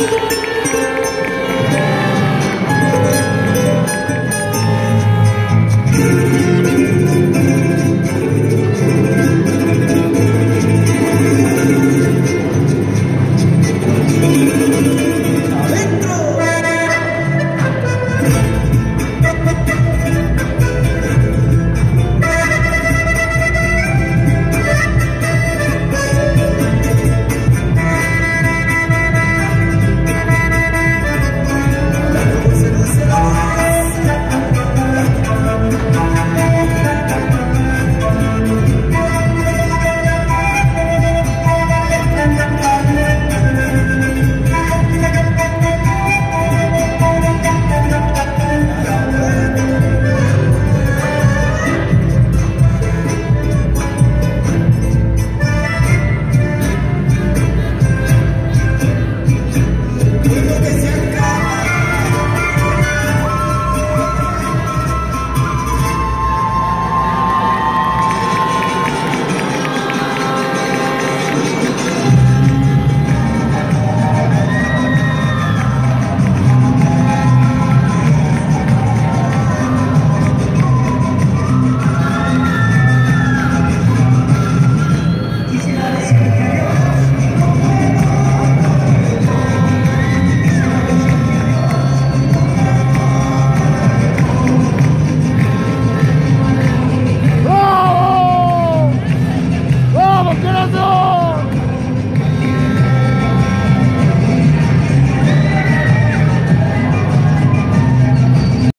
やった!